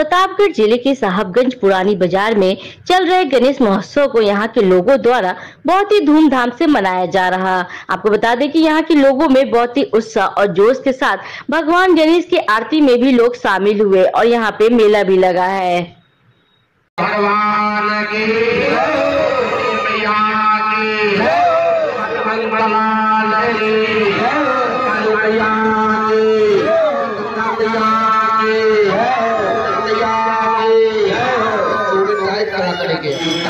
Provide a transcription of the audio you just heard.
प्रतापगढ़ ज़िले के साहबगंज पुरानी बाज़ार में चल रहे गणेश महोत्सव को यहाँ के लोगों द्वारा बहुत ही धूमधाम से मनाया जा रहा। आपको बता दें कि यहाँ के लोगों में बहुत ही उत्साह और जोश के साथ भगवान गणेश की आरती में भी लोग शामिल हुए और यहाँ पे मेला भी लगा है। भगवान की இருக்கு